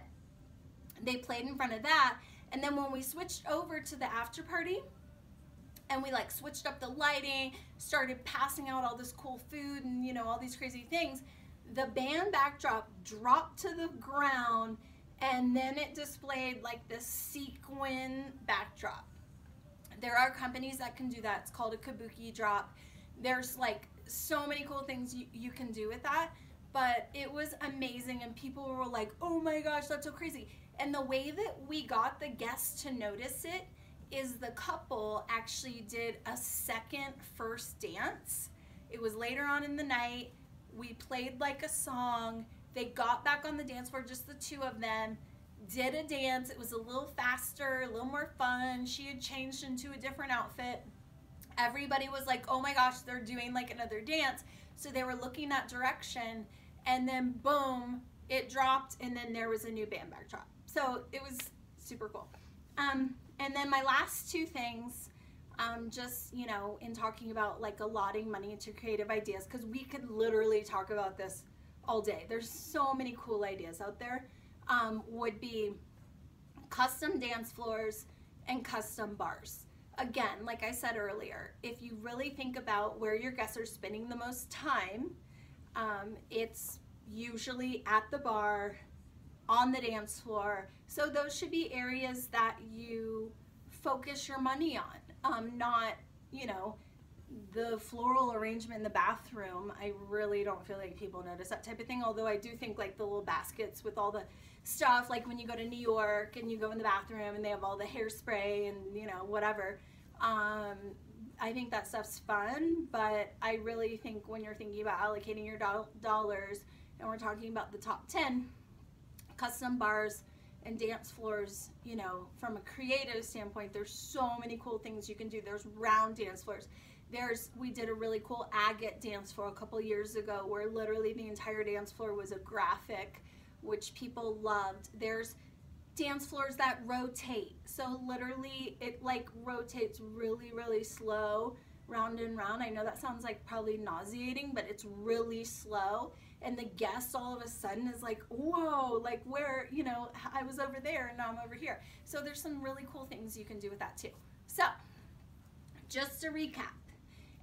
they played in front of that. And then when we switched over to the after party, and we like switched up the lighting, started passing out all this cool food and you know all these crazy things, the band backdrop dropped to the ground and then it displayed like this sequin backdrop. There are companies that can do that. It's called a kabuki drop. There's like so many cool things you, you can do with that. But it was amazing and people were like, oh my gosh, that's so crazy. And the way that we got the guests to notice it is the couple actually did a second first dance. It was later on in the night. We played like a song. They got back on the dance floor, just the two of them, did a dance. It was a little faster, a little more fun. She had changed into a different outfit. Everybody was like, oh my gosh, they're doing like another dance. So they were looking that direction, and then boom, it dropped, and then there was a new band backdrop. So it was super cool. Um, and then my last two things um, just you know in talking about like allotting money into creative ideas because we could literally talk about this all day there's so many cool ideas out there um, would be custom dance floors and custom bars again like i said earlier if you really think about where your guests are spending the most time um, it's usually at the bar on the dance floor so those should be areas that you focus your money on um, not, you know, the floral arrangement in the bathroom. I really don't feel like people notice that type of thing. Although I do think like the little baskets with all the stuff, like when you go to New York and you go in the bathroom and they have all the hairspray and you know whatever. Um, I think that stuff's fun, but I really think when you're thinking about allocating your do dollars, and we're talking about the top 10 custom bars and dance floors, you know, from a creative standpoint, there's so many cool things you can do. There's round dance floors. There's, we did a really cool agate dance floor a couple years ago where literally the entire dance floor was a graphic, which people loved. There's dance floors that rotate. So literally it like rotates really, really slow, round and round. I know that sounds like probably nauseating, but it's really slow and the guest all of a sudden is like, whoa, like where, you know, I was over there and now I'm over here. So there's some really cool things you can do with that too. So just to recap,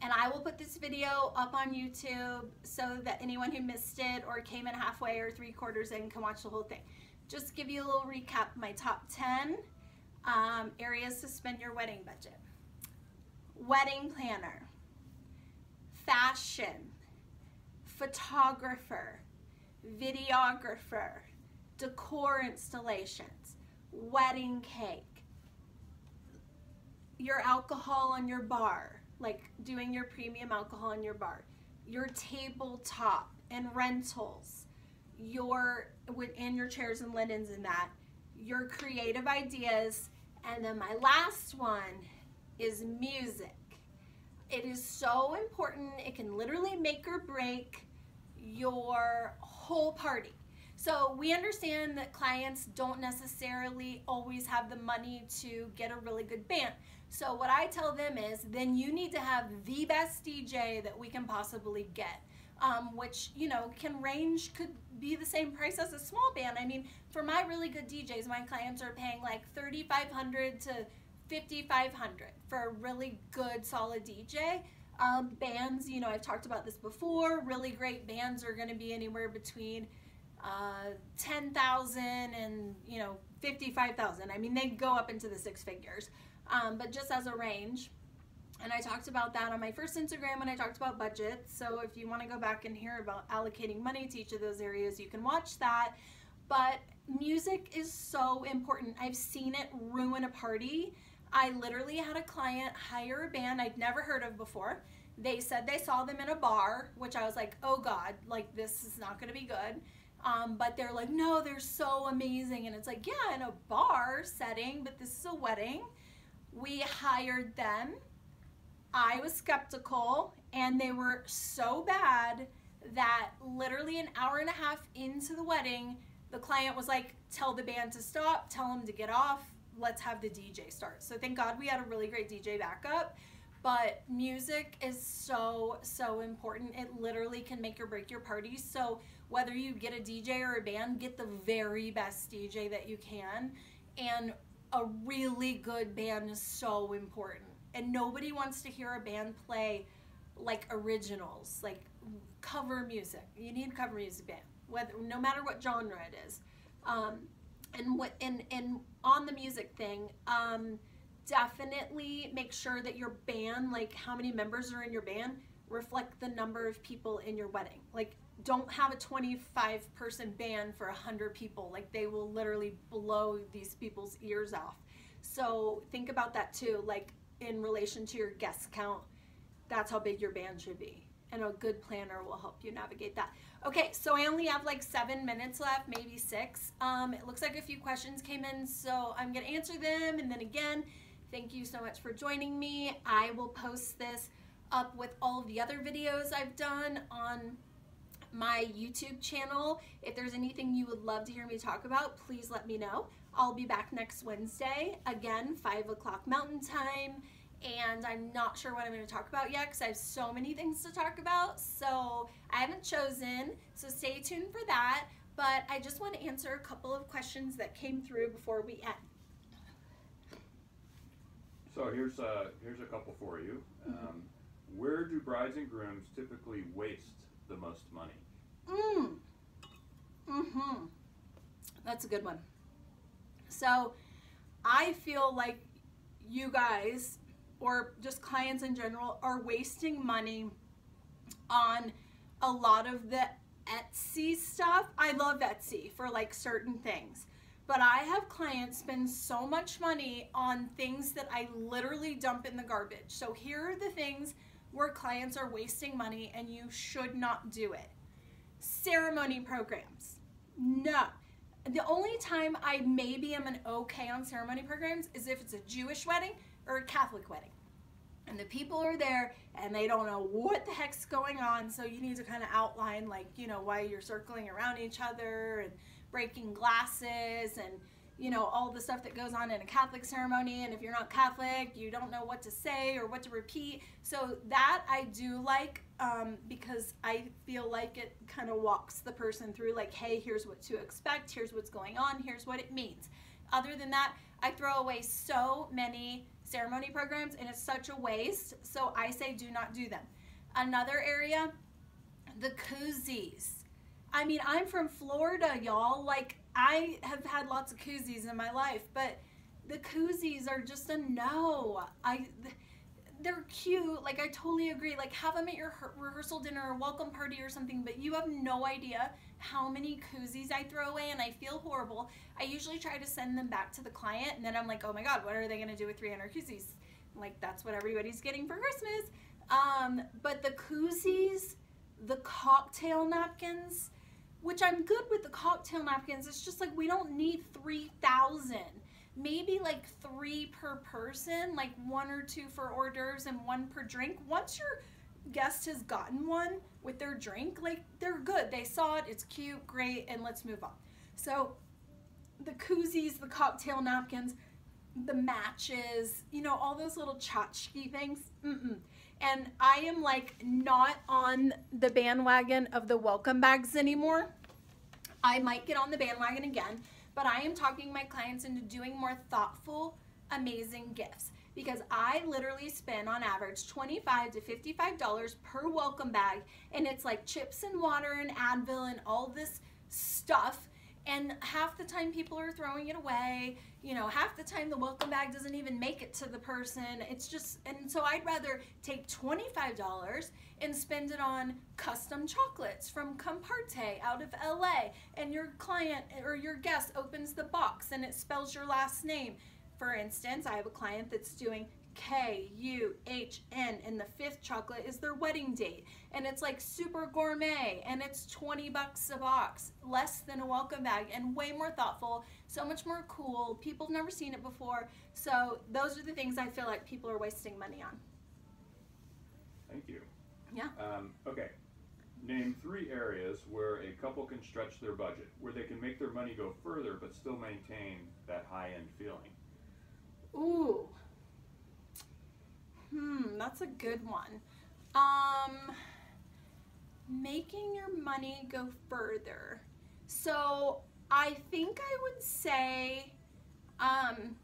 and I will put this video up on YouTube so that anyone who missed it or came in halfway or three quarters in can watch the whole thing. Just give you a little recap, my top 10 um, areas to spend your wedding budget. Wedding planner, fashion, photographer, videographer, decor installations, wedding cake, your alcohol on your bar, like doing your premium alcohol in your bar, your tabletop and rentals, your within your chairs and linens and that, your creative ideas, and then my last one is music. It is so important. It can literally make or break your whole party. So we understand that clients don't necessarily always have the money to get a really good band. So what I tell them is then you need to have the best DJ that we can possibly get. Um, which you know can range could be the same price as a small band. I mean, for my really good DJs, my clients are paying like 3,500 to 5,500 for a really good solid DJ. Um, bands, you know, I've talked about this before. Really great bands are going to be anywhere between uh, 10,000 and, you know, 55,000. I mean, they go up into the six figures. Um, but just as a range, and I talked about that on my first Instagram when I talked about budgets. So if you want to go back and hear about allocating money to each of those areas, you can watch that. But music is so important. I've seen it ruin a party I literally had a client hire a band I'd never heard of before. They said they saw them in a bar, which I was like, oh God, like this is not gonna be good. Um, but they're like, no, they're so amazing. And it's like, yeah, in a bar setting, but this is a wedding. We hired them. I was skeptical, and they were so bad that literally an hour and a half into the wedding, the client was like, tell the band to stop, tell them to get off, let's have the DJ start. So thank God we had a really great DJ backup. But music is so, so important. It literally can make or break your party. So whether you get a DJ or a band, get the very best DJ that you can. And a really good band is so important. And nobody wants to hear a band play like originals, like cover music. You need cover music band, whether no matter what genre it is. Um, and what and and on the music thing um definitely make sure that your band like how many members are in your band reflect the number of people in your wedding like don't have a 25 person band for 100 people like they will literally blow these people's ears off so think about that too like in relation to your guest count that's how big your band should be and a good planner will help you navigate that. Okay, so I only have like seven minutes left, maybe six. Um, it looks like a few questions came in, so I'm gonna answer them. And then again, thank you so much for joining me. I will post this up with all of the other videos I've done on my YouTube channel. If there's anything you would love to hear me talk about, please let me know. I'll be back next Wednesday, again, 5 o'clock Mountain Time and I'm not sure what I'm going to talk about yet because I have so many things to talk about. So I haven't chosen, so stay tuned for that. But I just want to answer a couple of questions that came through before we end.
So here's a, here's a couple for you.
Mm-hmm.
Um, where do brides and grooms typically waste the most money?
Mm. Mm-hmm. That's a good one. So I feel like you guys or just clients in general are wasting money on a lot of the Etsy stuff. I love Etsy for like certain things. But I have clients spend so much money on things that I literally dump in the garbage. So here are the things where clients are wasting money and you should not do it. Ceremony programs. No. The only time I maybe am an okay on ceremony programs is if it's a Jewish wedding or a Catholic wedding. And the people are there and they don't know what the heck's going on. So you need to kind of outline, like, you know, why you're circling around each other and breaking glasses and, you know, all the stuff that goes on in a Catholic ceremony. And if you're not Catholic, you don't know what to say or what to repeat. So that I do like um, because I feel like it kind of walks the person through, like, hey, here's what to expect, here's what's going on, here's what it means. Other than that, I throw away so many ceremony programs and it's such a waste. So I say do not do them. Another area, the koozies. I mean, I'm from Florida, y'all. Like, I have had lots of koozies in my life, but the koozies are just a no. I they're cute. Like I totally agree. Like have them at your rehearsal dinner or welcome party or something, but you have no idea how many koozies I throw away and I feel horrible. I usually try to send them back to the client and then I'm like, oh my God, what are they gonna do with 300 koozies? Like that's what everybody's getting for Christmas. Um, but the koozies, the cocktail napkins, which I'm good with the cocktail napkins. It's just like we don't need 3,000 maybe like three per person, like one or two for hors d'oeuvres and one per drink. Once your guest has gotten one with their drink, like they're good. They saw it, it's cute, great, and let's move on. So the koozies, the cocktail napkins, the matches, you know, all those little tchotchke things. Mm-mm. And I am like not on the bandwagon of the welcome bags anymore. I might get on the bandwagon again, but I am talking my clients into doing more thoughtful, amazing gifts because I literally spend on average 25 to $55 per welcome bag and it's like chips and water and Advil and all this stuff and half the time people are throwing it away you know half the time the welcome bag doesn't even make it to the person. It's just and so i'd rather take $25 and spend it on custom chocolates from comparte out of la and your client or your guest opens the box and it spells your last name. For instance i have a client that's doing K-U-H-N and the fifth chocolate is their wedding date. And it's like super gourmet and it's 20 bucks a box less than a welcome bag and way more thoughtful so much more cool. People have never seen it before. So those are the things I feel like people are wasting money on.
Thank you.
Yeah.
Um, okay. Name three areas where a couple can stretch their budget where they can make their money go further but still maintain that high-end feeling.
Ooh Hmm, that's a good one. Um, making your money go further. So I think I would say um,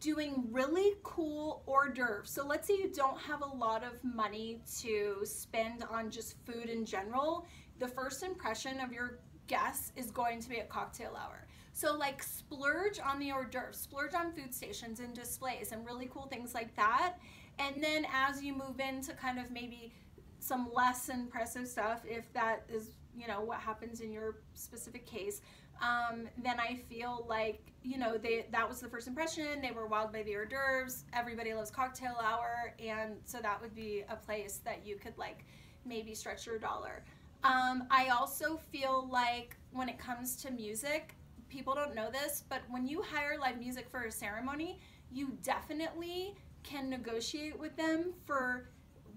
doing really cool hors d'oeuvres. So let's say you don't have a lot of money to spend on just food in general. The first impression of your guests is going to be a cocktail hour. So like splurge on the hors d'oeuvres, splurge on food stations and displays and really cool things like that. And then as you move into kind of maybe some less impressive stuff, if that is, you know, what happens in your specific case, um, then I feel like you know they that was the first impression. They were wild by the hors d'oeuvres. Everybody loves cocktail hour, and so that would be a place that you could like maybe stretch your dollar. Um, I also feel like when it comes to music, people don't know this, but when you hire live music for a ceremony, you definitely can negotiate with them for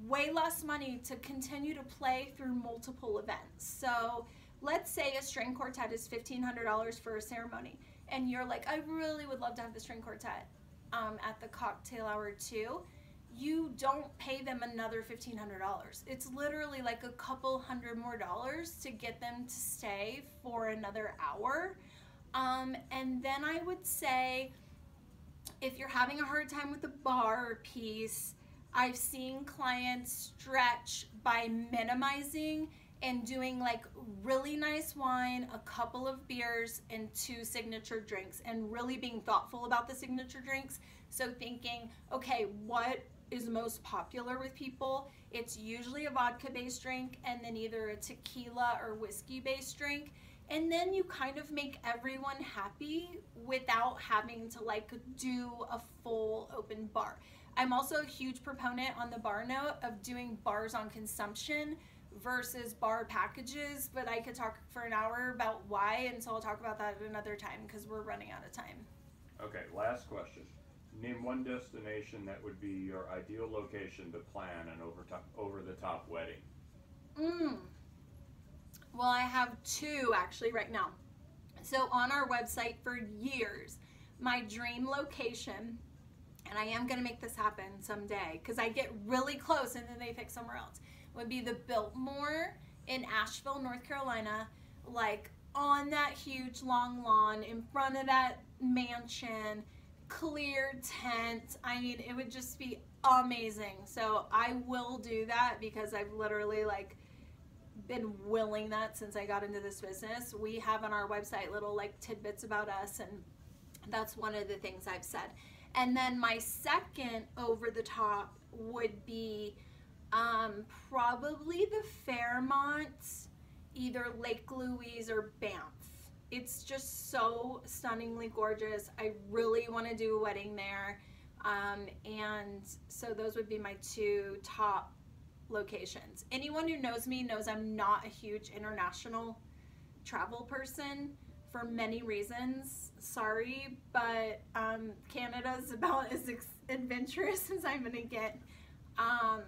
way less money to continue to play through multiple events. So let's say a string quartet is $1,500 for a ceremony, and you're like, I really would love to have the string quartet um, at the cocktail hour too. You don't pay them another $1,500. It's literally like a couple hundred more dollars to get them to stay for another hour. Um, and then I would say, if you're having a hard time with the bar piece, I've seen clients stretch by minimizing and doing like really nice wine, a couple of beers, and two signature drinks, and really being thoughtful about the signature drinks. So, thinking, okay, what is most popular with people? It's usually a vodka based drink, and then either a tequila or whiskey based drink. And then you kind of make everyone happy without having to like do a full open bar. I'm also a huge proponent on the bar note of doing bars on consumption versus bar packages, but I could talk for an hour about why, and so I'll talk about that at another time because we're running out of time.
Okay, last question. Name one destination that would be your ideal location to plan an over top, over the top wedding.
Mm. Well, I have two actually right now. So on our website for years, my dream location, and I am to make this happen someday because I get really close and then they pick somewhere else would be the Biltmore in Asheville, North Carolina, like on that huge long lawn in front of that mansion, clear tent. I mean, it would just be amazing. So I will do that because I've literally like been willing that since I got into this business. We have on our website little like tidbits about us and that's one of the things I've said. And then my second over the top would be um, probably the Fairmont, either Lake Louise or Banff. It's just so stunningly gorgeous. I really want to do a wedding there. Um, and so those would be my two top locations. Anyone who knows me knows I'm not a huge international travel person for many reasons. Sorry, but um, Canada's about as adventurous as I'm gonna get. Um,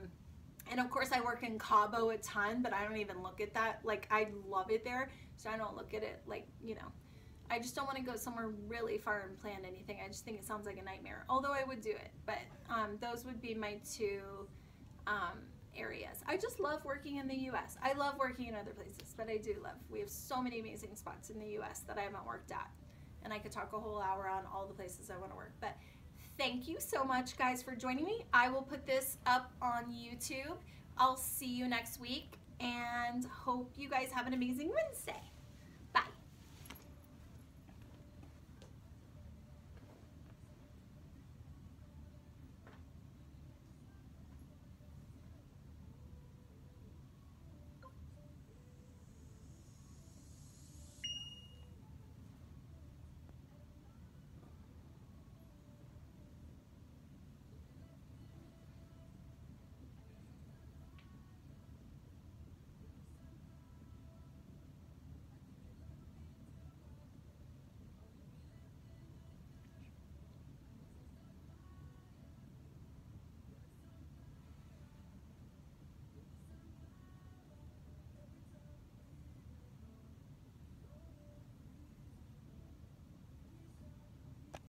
and of course, I work in Cabo a ton, but I don't even look at that. Like, I love it there, so I don't look at it like, you know, I just don't want to go somewhere really far and plan anything. I just think it sounds like a nightmare, although I would do it. But um, those would be my two um, areas. I just love working in the US. I love working in other places, but I do love. We have so many amazing spots in the US that I haven't worked at. And I could talk a whole hour on all the places I want to work. But thank you so much, guys, for joining me. I will put this up on YouTube. I'll see you next week and hope you guys have an amazing Wednesday.